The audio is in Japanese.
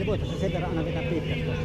te voitaisiin sen verran aina vetää pitkästä.